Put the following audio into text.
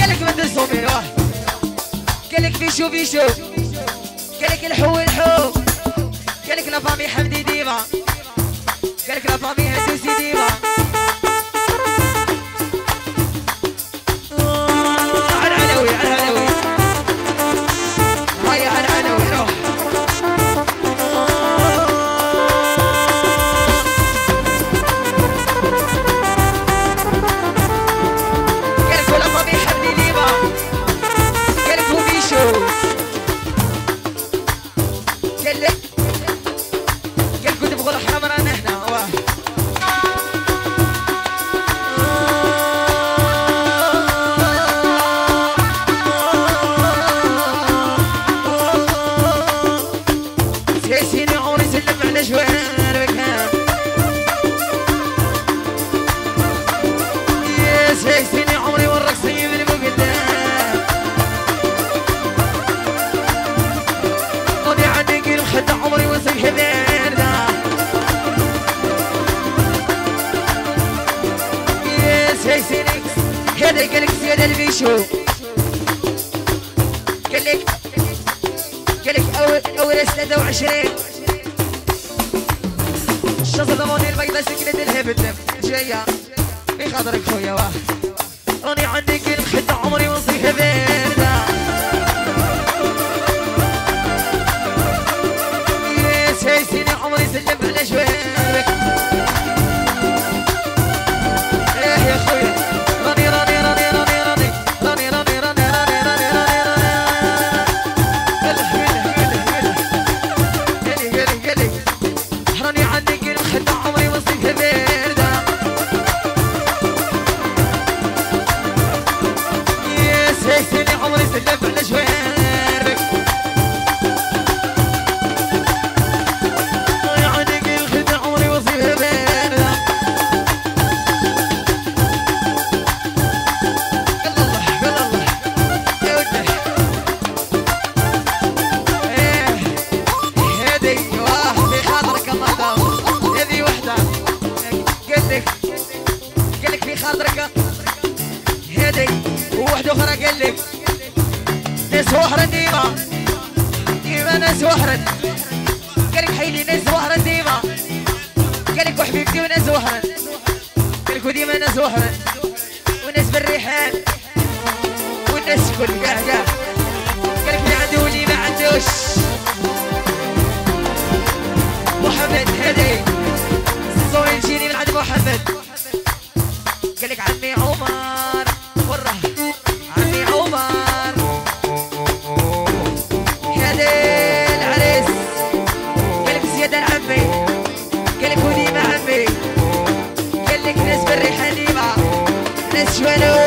قالك صوميل واه قالك بيشو بيشو قالك الحو الحو. قالك لا فامي حمدي ديما. قالك لا فامي el حذينا سيسينك كلك كلك سيد كلك كلك اول اول سنه وعشرين شظل البيضة سكنت الهبد جاية في خاطرك خويا واحد راني عندك الخد عمري وصي هذا سلم على شوارك إيه يا خويا راني راني راني راني راني راني راني راني راني راني راني راني قله راني عندك الخد عمري وصيح باردة يا سيسيني عمري سلم على شوارك قال لك قال لك في خاطرك. هذي وواحدة أخرى قال لك ناس وحرة ديما. ديما ناس وحرة. قال لك حيلي ناس وحرة ديما. قال لك وحبيبتي وناس وحرة. قال لك وديما ناس وحرة. وناس بالريحان. والناس كل قاع قاع حسد قالك عمي عمر وره عمي عمر. هذا العريس قالك زيادة لعمي قالك وليمة عمي. قالك ناس بالريحة ليمة ناس جوالو